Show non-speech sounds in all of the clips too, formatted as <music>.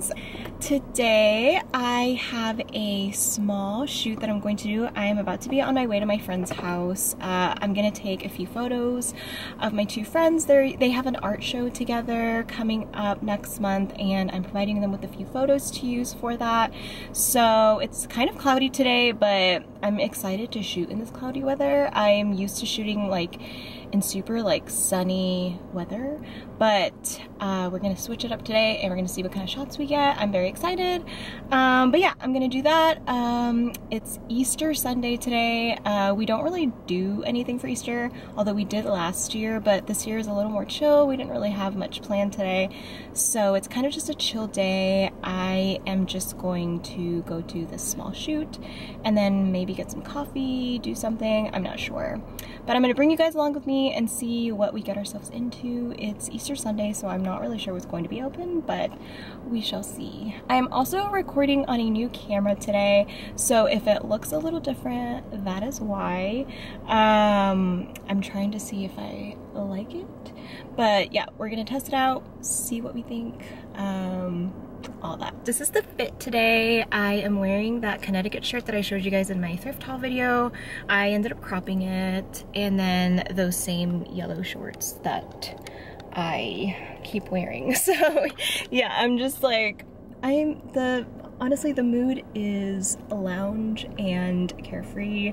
friends. Today I have a small shoot that I'm going to do. I am about to be on my way to my friend's house. Uh, I'm gonna take a few photos of my two friends. They're, they have an art show together coming up next month and I'm providing them with a few photos to use for that. So it's kind of cloudy today but I'm excited to shoot in this cloudy weather. I'm used to shooting like in super like sunny weather but uh, we're gonna switch it up today and we're gonna see what kind of shots we get. I'm very excited. Um, but yeah I'm gonna do that. Um, it's Easter Sunday today. Uh, we don't really do anything for Easter although we did last year but this year is a little more chill. We didn't really have much planned today. So it's kind of just a chill day. I am just going to go to this small shoot and then maybe get some coffee do something. I'm not sure. But I'm gonna bring you guys along with me and see what we get ourselves into. It's Easter Sunday, so I'm not really sure what's going to be open, but we shall see. I'm also recording on a new camera today, so if it looks a little different, that is why. Um, I'm trying to see if I like it, but yeah, we're gonna test it out, see what we think. Um, all that. This is the fit today. I am wearing that Connecticut shirt that I showed you guys in my thrift haul video. I ended up cropping it and then those same yellow shorts that I keep wearing. <laughs> So yeah, I'm just like, I'm the honestly the mood is lounge and carefree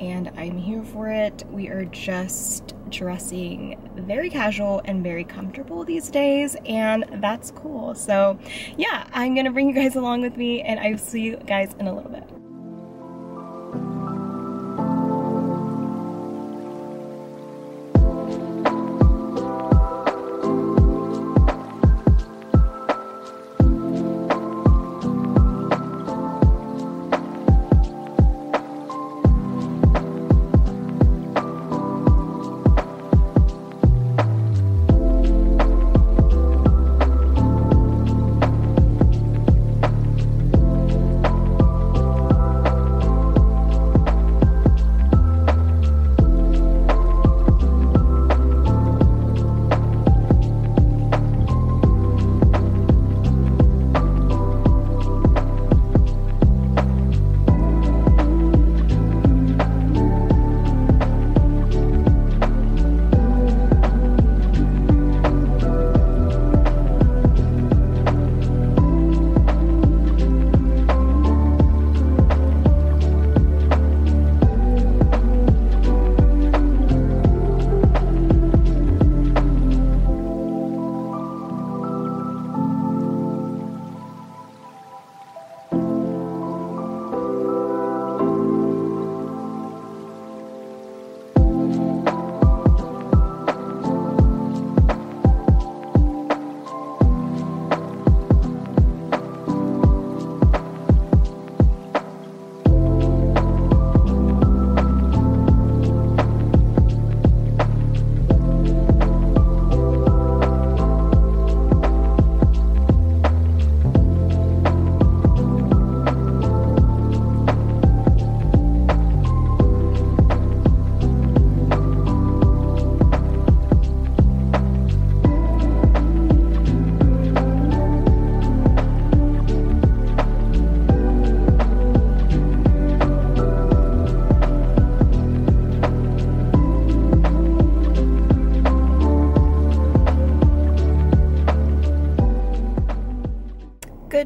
and I'm here for it. We are just dressing very casual and very comfortable these days and that's cool. So yeah, I'm gonna bring you guys along with me and I'll see you guys in a little bit.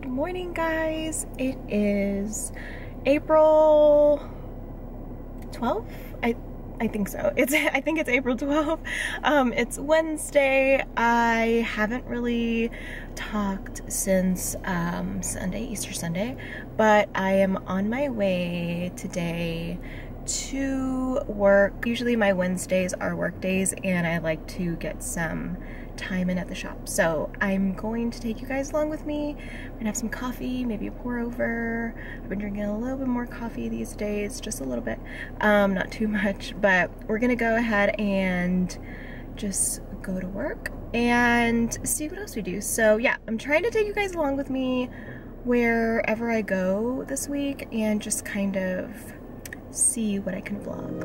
Good morning, guys. It is April 12th? I I think so. <laughs> It's I think it's April 12th. Um, it's Wednesday. I haven't really talked since um, Sunday, Easter Sunday, but I am on my way today to work. Usually my Wednesdays are work days and I like to get some time in at the shop. So I'm going to take you guys along with me. We're gonna have some coffee, maybe a pour over. I've been drinking a little bit more coffee these days, just a little bit, um, not too <laughs> much, but we're gonna go ahead and just go to work and see what else we do. So yeah, I'm trying to take you guys along with me wherever I go this week and just kind of see what I can vlog.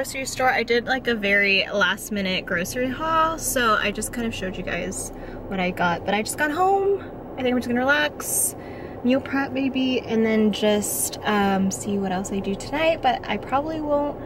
Grocery store. I did like a very last minute grocery haul. So I just kind of showed you guys what I got. But I just got home. I think I'm just gonna relax, meal prep maybe, and then just um, see what else I do tonight. But I probably won't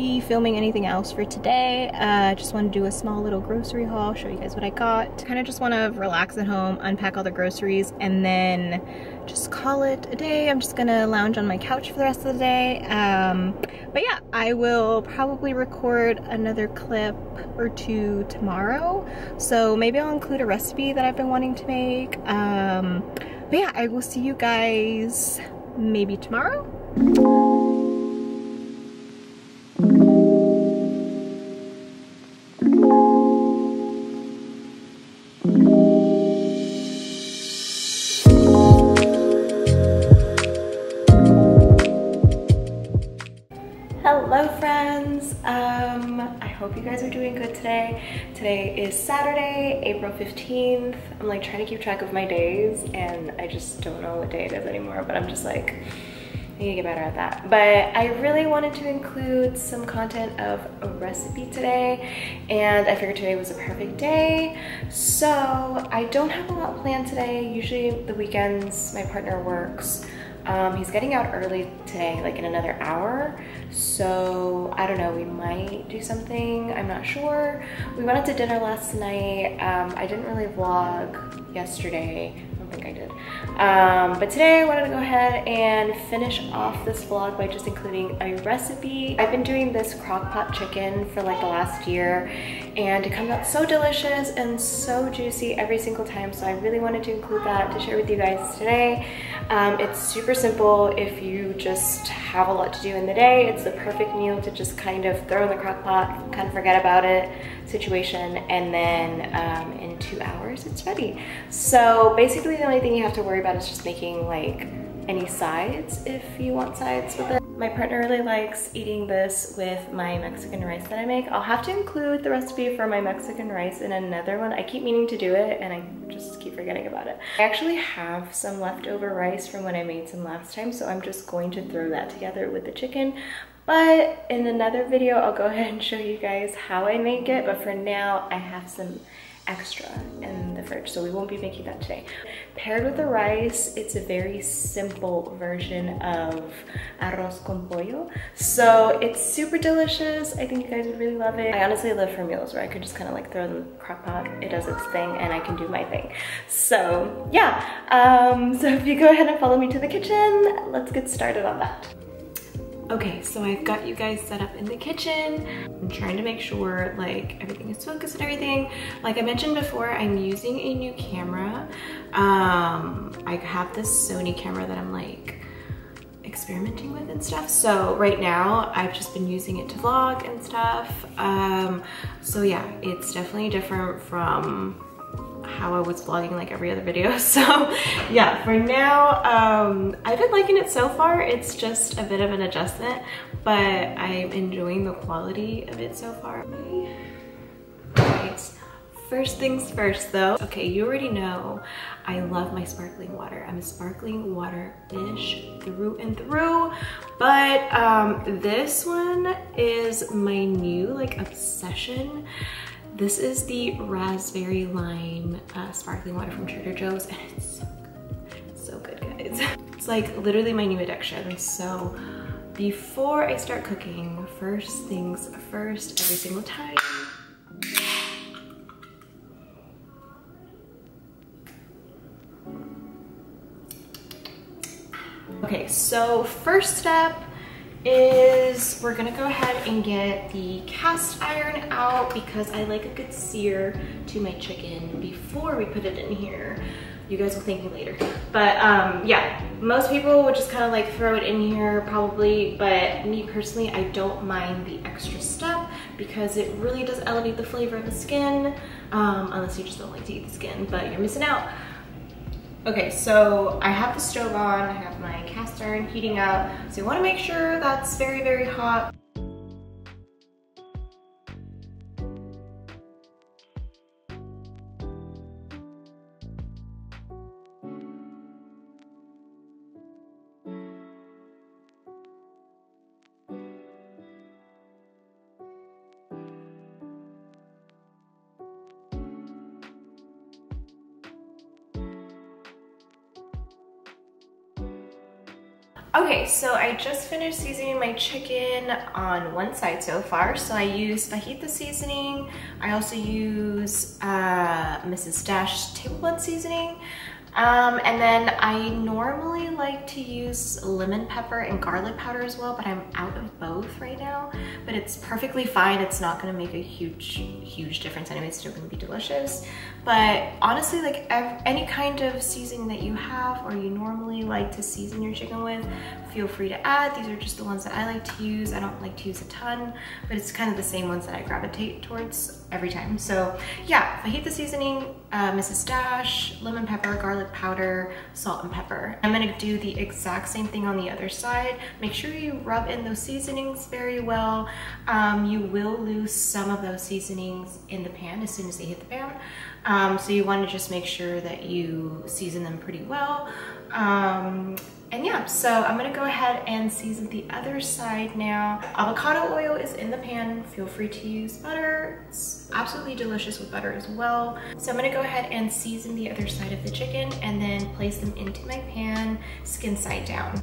be filming anything else for today. I uh, just want to do a small little grocery haul, show you guys what I got. Kind of just want to relax at home, unpack all the groceries, and then just call it a day. I'm just gonna lounge on my couch for the rest of the day. Um, but yeah, I will probably record another clip or two tomorrow. So maybe I'll include a recipe that I've been wanting to make. Um, but yeah, I will see you guys maybe tomorrow. Hope you guys are doing good today. Today is Saturday, April 15th. I'm like trying to keep track of my days and I just don't know what day it is anymore, but I'm just like, I need to get better at that. But I really wanted to include some content of a recipe today and I figured today was a perfect day. So I don't have a lot planned today. Usually the weekends my partner works um, he's getting out early today, like in another hour. So I don't know, we might do something, I'm not sure. We went out to dinner last night. Um, I didn't really vlog yesterday think I did. Um, but today I wanted to go ahead and finish off this vlog by just including a recipe. I've been doing this crock pot chicken for like the last year and it comes out so delicious and so juicy every single time. So I really wanted to include that to share with you guys today. Um, it's super simple if you just have a lot to do in the day. It's the perfect meal to just kind of throw in the crock pot, kind of forget about it situation and then um, in two hours it's ready. So basically the only thing you have to worry about is just making like any sides if you want sides with it. My partner really likes eating this with my Mexican rice that I make. I'll have to include the recipe for my Mexican rice in another one. I keep meaning to do it and I just keep forgetting about it. I actually have some leftover rice from when I made some last time, so I'm just going to throw that together with the chicken. But in another video, I'll go ahead and show you guys how I make it. But for now, I have some extra in the fridge, so we won't be making that today. Paired with the rice, it's a very simple version of arroz con pollo. So it's super delicious. I think you guys would really love it. I honestly live for meals where I could just kind of like throw in the crock pot, it does its thing, and I can do my thing. So yeah, um, <laughs> so if you go ahead and follow me to the kitchen, let's get started on that. Okay, so I've got you guys set up in the kitchen. I'm trying to make sure like everything is focused and everything. Like I mentioned before, I'm using a new camera. Um, I have this Sony camera that I'm like experimenting with and stuff. So right now I've just been using it to vlog and stuff. Um, so yeah, it's definitely different from how I was vlogging like every other video. <laughs> So yeah, for now, um, I've been liking it so far. It's just a bit of an adjustment, but I'm enjoying the quality of it so far. Right. First things first though. Okay, you already know I love my sparkling water. I'm a sparkling water fish through and through. But um, this one is my new like obsession. This is the raspberry lime uh, sparkling water from Trader Joe's and it's so good. It's so good, guys. It's like literally my new addiction. So before I start cooking, first things first, every single time, Okay, so first step is we're gonna go ahead and get the cast iron out because I like a good sear to my chicken before we put it in here. You guys will thank me later. But um, yeah, most people would just kind of like throw it in here probably, but me personally, I don't mind the extra step because it really does elevate the flavor of the skin, um, unless you just don't like to eat the skin, but you're missing out. Okay, so I have the stove on, I have my cast iron heating up, so you wanna make sure that's very, very hot. Okay, so I just finished seasoning my chicken on one side so far. So I use fajita seasoning. I also use uh, Mrs. Dash table blend seasoning. Um, and then I normally like to use lemon pepper and garlic powder as well, but I'm out of both right now. But it's perfectly fine. It's not gonna make a huge, huge difference anyway. It's still gonna be delicious. But honestly, like any kind of seasoning that you have or you normally like to season your chicken with, feel free to add. These are just the ones that I like to use. I don't like to use a ton, but it's kind of the same ones that I gravitate towards every time. So yeah, fajita seasoning, uh, Mrs. Dash, lemon pepper, garlic powder, salt and pepper. I'm gonna do the exact same thing on the other side. Make sure you rub in those seasonings very well. Um, you will lose some of those seasonings in the pan as soon as they hit the pan. Um, so you wanna just make sure that you season them pretty well. Um, and yeah, so I'm gonna go ahead and season the other side now. Avocado oil is in the pan. Feel free to use butter. It's absolutely delicious with butter as well. So I'm gonna go ahead and season the other side of the chicken and then place them into my pan, skin side down.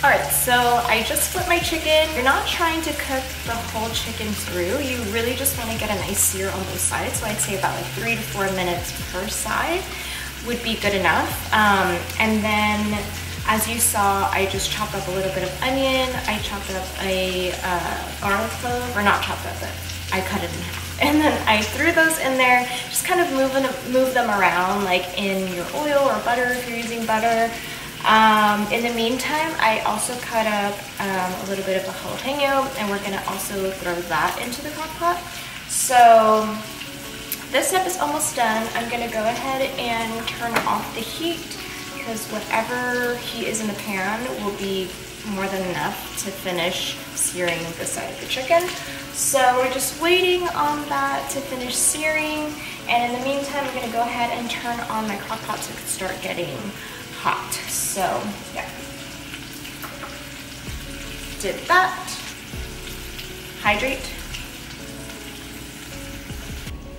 All right, so I just flipped my chicken. You're not trying to cook the whole chicken through. You really just wanna get a nice sear on both sides. So I'd say about like three to four minutes per side would be good enough. Um, and then as you saw, I just chopped up a little bit of onion. I chopped up a uh, garlic clove, or not chopped up, but I cut it in half. <laughs> And then I threw those in there, just kind of moving, move them around like in your oil or butter if you're using butter. Um, in the meantime, I also cut up um, a little bit of a jalapeno and we're gonna also throw that into the crock pot. So this step is almost done. I'm gonna go ahead and turn off the heat because whatever heat is in the pan will be more than enough to finish searing the side of the chicken. So we're just waiting on that to finish searing. And in the meantime, I'm gonna go ahead and turn on my crock pot so it can start getting hot. So yeah, did that. Hydrate.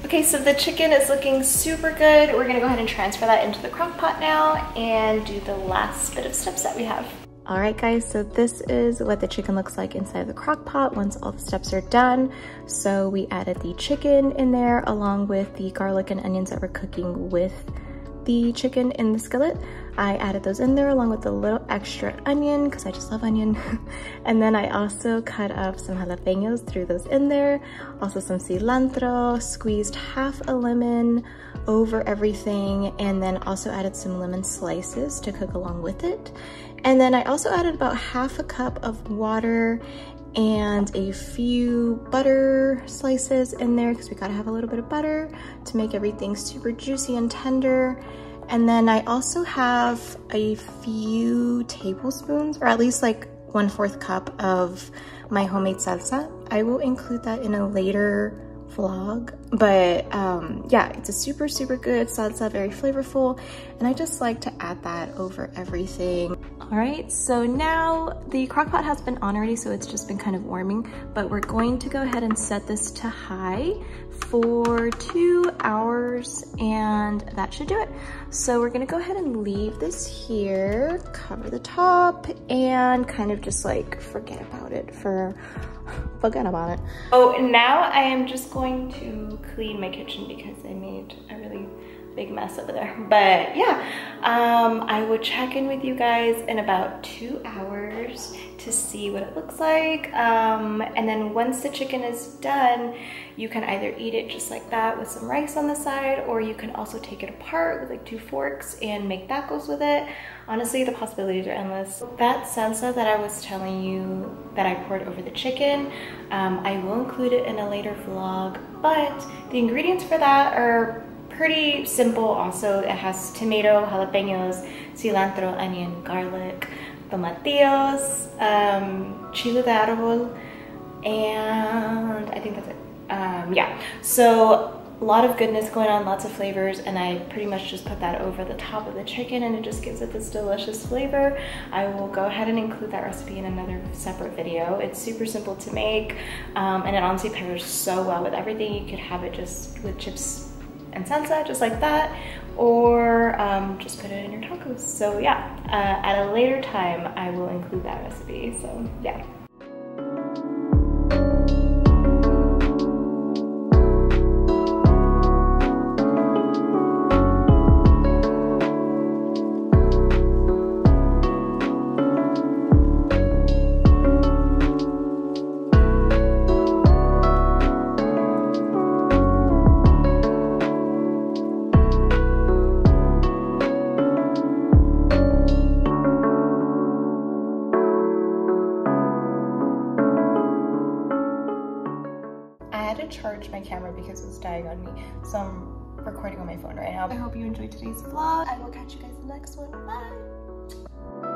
Okay, so the chicken is looking super good. We're gonna go ahead and transfer that into the crock pot now and do the last bit of steps that we have. All right guys, so this is what the chicken looks like inside the crock pot once all the steps are done. So we added the chicken in there along with the garlic and onions that we're cooking with the chicken in the skillet. I added those in there along with a little extra onion because I just love onion. <laughs> and then I also cut up some jalapenos, threw those in there. Also some cilantro, squeezed half a lemon over everything and then also added some lemon slices to cook along with it. And then I also added about half a cup of water and a few butter slices in there because we gotta have a little bit of butter to make everything super juicy and tender. And then I also have a few tablespoons, or at least like one fourth cup of my homemade salsa. I will include that in a later vlog but um yeah it's a super super good salsa very flavorful and i just like to add that over everything all right so now the crock pot has been on already so it's just been kind of warming but we're going to go ahead and set this to high for two hours and that should do it so we're gonna go ahead and leave this here cover the top and kind of just like forget about it for forget about it. Oh, now I am just going to clean my kitchen because I made a really big mess over there. <laughs> But yeah, um, I will check in with you guys in about two hours to see what it looks like. Um, and then once the chicken is done, you can either eat it just like that with some rice on the side, or you can also take it apart with like two forks and make tacos with it. Honestly, the possibilities are endless. That salsa that I was telling you that I poured over the chicken, um, I will include it in a later vlog, but the ingredients for that are pretty simple also. It has tomato, jalapenos, cilantro, onion, garlic, tomatillos, um, chile de árbol, and I think that's it. Um, yeah, so a lot of goodness going on, lots of flavors, and I pretty much just put that over the top of the chicken and it just gives it this delicious flavor. I will go ahead and include that recipe in another separate video. It's super simple to make, um, and it honestly pairs so well with everything. You could have it just with chips and salsa, just like that, or um, just put it in your tacos. So yeah, uh, at a later time, I will include that recipe, so yeah. Enjoyed today's vlog. I will catch you guys in the next one. Bye!